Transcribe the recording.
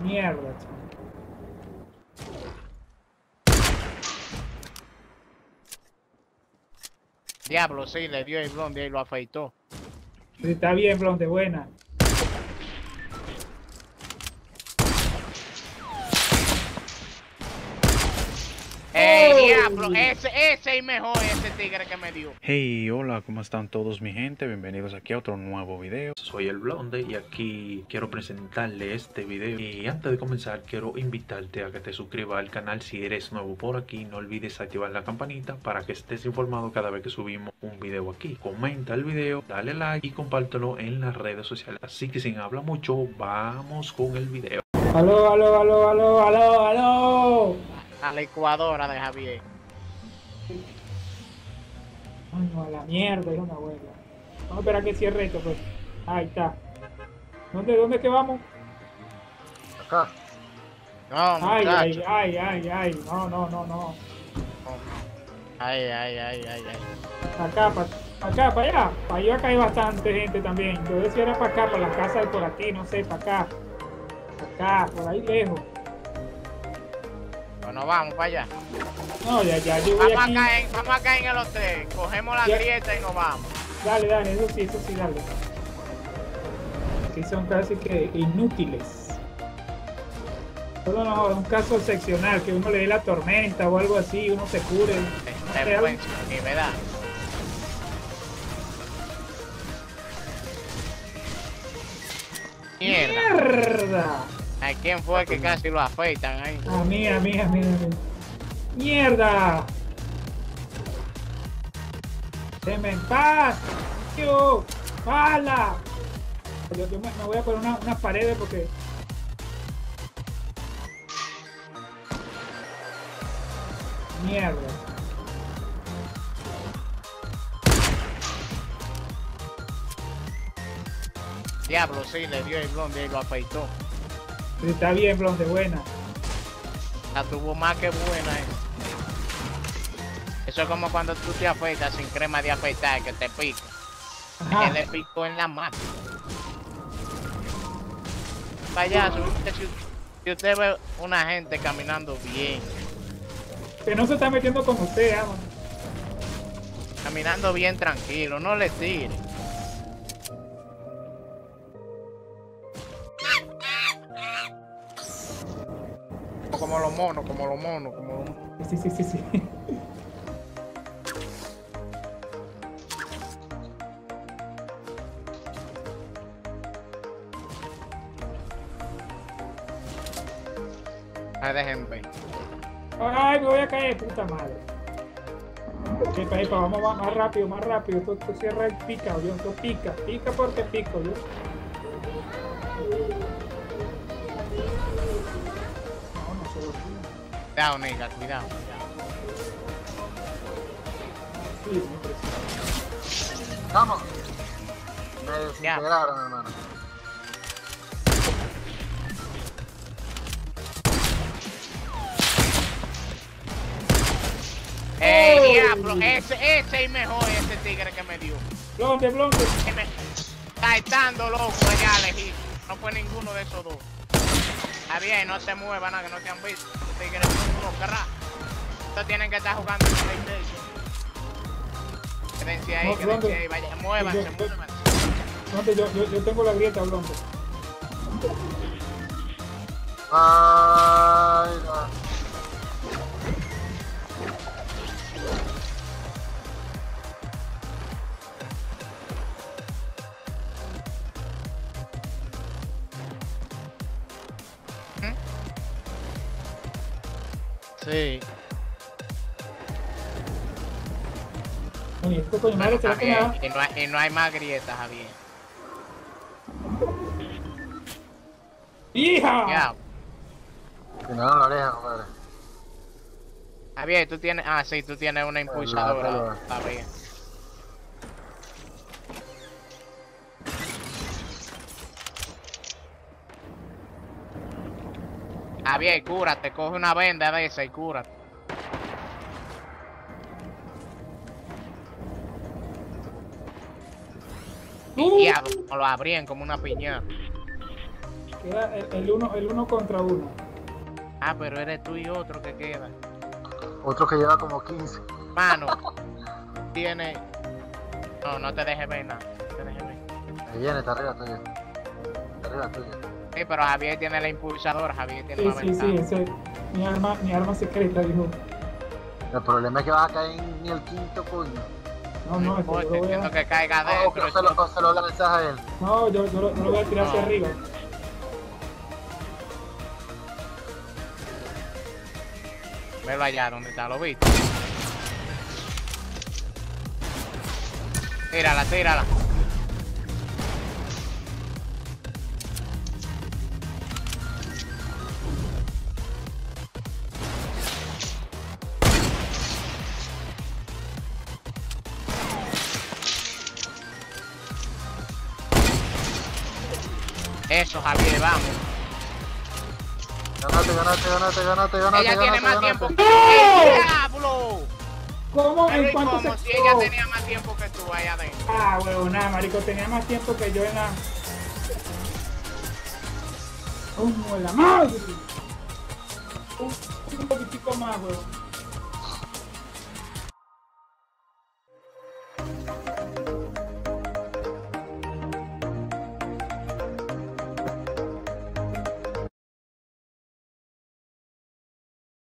Mierda. Diablo, sí, le dio el blonde y lo afeitó. Está bien, blonde, buena. ¡Ey, diablo! Ese, ese es mejor, ese tigre que me dio. Hey, hola, ¿cómo están todos mi gente? Bienvenidos aquí a otro nuevo video. Soy el Blonde y aquí quiero presentarle este video. Y antes de comenzar quiero invitarte a que te suscribas al canal si eres nuevo por aquí. No olvides activar la campanita para que estés informado cada vez que subimos un video aquí. Comenta el video, dale like y compártelo en las redes sociales. Así que sin hablar mucho, vamos con el video. Aló, aló, aló, aló, aló, aló. La licuadora de Javier. Ay, no, a la mierda, es una huelga. Vamos a esperar que cierre esto, pues. Ahí está. ¿Dónde, dónde es que vamos? Acá. No, Ay, ay, ay, ay, ay. No, no, no, no. Ay, ay, ay, ay, ay. Acá, para acá, para allá. Para allá acá hay bastante gente también. Yo decía era para acá, para la casa de por aquí, no sé, para acá. Para acá, por ahí lejos. Bueno, vamos para allá. No, ya, ya, yo voy Vamos aquí. acá, en, vamos acá en el hotel. Cogemos la Ya. grieta y nos vamos. Dale, dale, eso sí, eso sí, dale. Aquí son casi que inútiles. Solo no, un caso excepcional, que uno le dé la tormenta o algo así, uno se cure. No sé, Te algo- y ¿verdad? Mierda. ¿A quién fue que casi lo afeitan ahí? A mí, a mí, a mí, a mí. ¡Mierda! ¡Deme en paz! ¡Yo! ¡Pala! Yo, yo me, me voy a poner una- unas paredes porque... Mierda. Diablo, sí, le dio el blonde y lo afeitó. Está bien, blonde, buena. La tuvo más que buena. eh. Eso es como cuando tú te afeitas sin crema de afeitar que te pica. Ajá. Él le picó en la mano. Payaso, usted- si usted ve una gente caminando bien, Que no se está metiendo con usted, ama. caminando bien tranquilo, no le tire. Los monos, como los monos, como los monos. Sí, sí, sí, sí. Ay, dejen ver. Ay, me voy a caer, puta madre. Epa, epa, vamos más, más rápido, más rápido. Esto, esto cierra el pica, yo. Esto pica, pica porque pico, yo. Cuidado, nigga, cuidado. Vamos. Me desintegraron, hermano. ¡Ey, Oh. diablo! Ese, ese es mejor, ese tigre que me dio. Blonde, blonde. Me está estando loco allá legítimo. No fue ninguno de esos dos. Está bien, no se muevan, nada, que no te han visto. Esos tigres son unos carras. Estos tienen que estar jugando en PlayStation. Quédense ahí, No, quédense ¿dónde? ahí, vaya, muévanse, Yo- yo- muévanse. Blonde, yo, yo, yo tengo la grieta, blonde. Ay, no. Sí. Oye, esto coño madre, Está ¿será que me bien, da? y, no hay, y no hay más grietas, Javier. ¡Hija! Ya. Si no, la oreja, compadre. Javier, tú tienes. Ah, sí, tú tienes una impulsadora. Está bien. Javier, cúrate, coge una venda de esa y cúrate. Uh. Diablo, lo abrían como una piñata. Queda el, el uno, el uno contra uno. Ah, pero eres tú y otro que queda. Otro que lleva como 15. Mano, tiene. No, no te dejes ver nada. No te dejes ver. Ahí viene, está arriba tuyo. Está arriba tuyo. Sí, pero Javier tiene la impulsadora, Javier tiene Sí, la sí, sí, ese, mi arma, mi arma secreta, dijo. El problema es que vas a caer en el quinto coño. No, No no, yo voy a, que caiga O, adentro. o se lo, se lo lanzas a él. no, yo, yo, lo, yo lo voy a tirar hacia No. arriba. Velo allá donde está, ¿lo viste? Tírala, tírala. Eso, Javier, vamos. Ganate, ganate, ganate, ganate, ganate. Ella tiene ganate, más ganate. tiempo que ¡El diablo! ¿Cómo? ¿En cuánto como se si ella tenía más tiempo que tú allá adentro. Ah, huevo, nada, marico, tenía más tiempo que yo en la... ¡Como la madre! Un, un poquitico más, huevo.